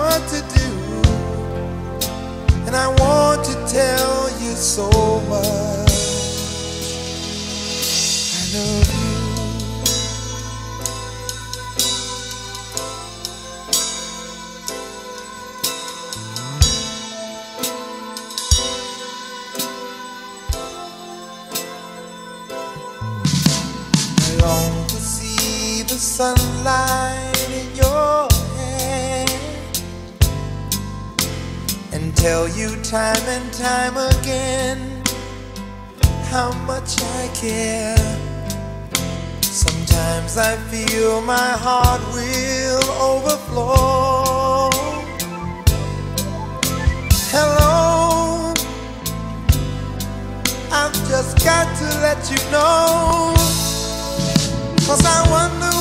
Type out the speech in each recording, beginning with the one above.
what to do. And I want to tell you so much. I love you. I long to see the sunlight tell you time and time again how much I care. Sometimes I feel my heart will overflow. Hello, I've just got to let you know. Cause I wonder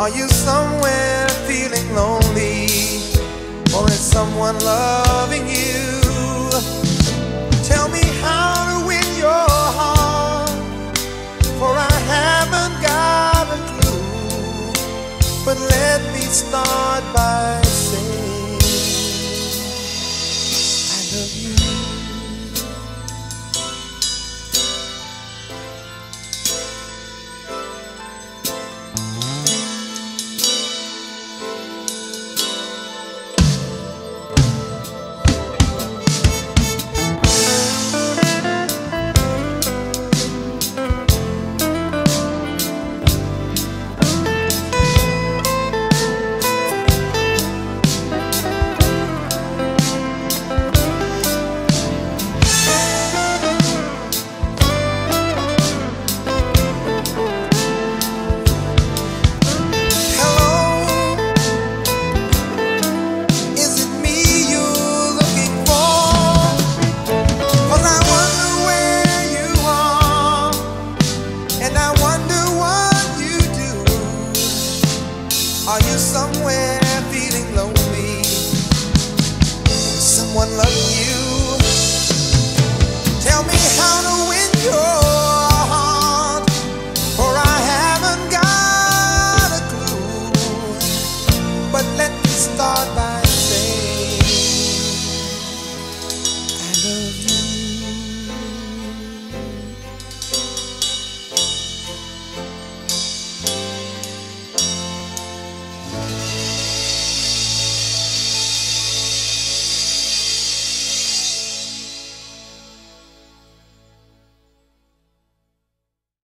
Are you somewhere feeling lonely, or is someone loving you? Tell me how to win your heart, for I haven't got a clue. But let me start by saying,